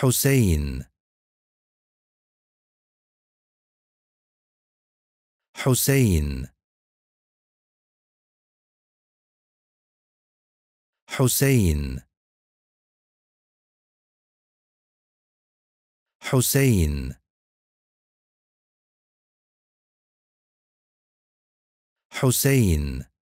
حسين. حسين. حسين. حسين. حسين.